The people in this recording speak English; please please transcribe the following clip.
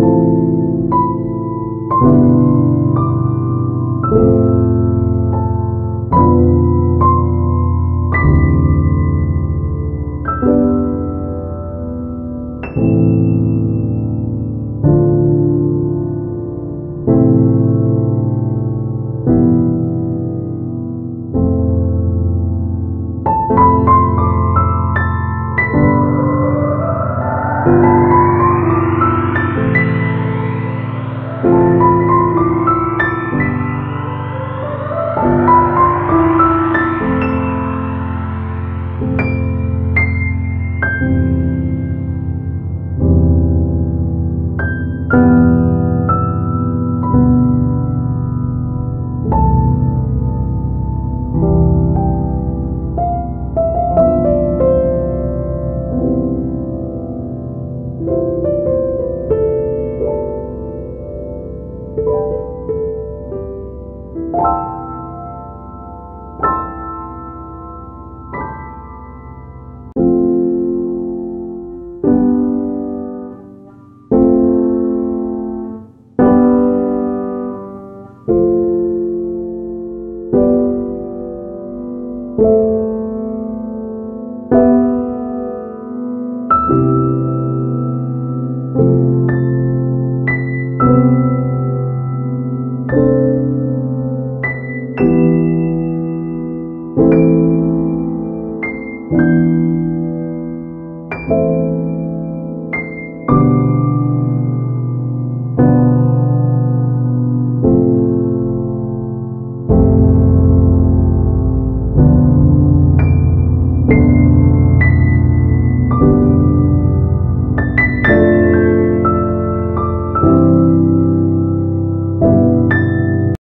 you.